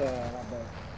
É, na banca.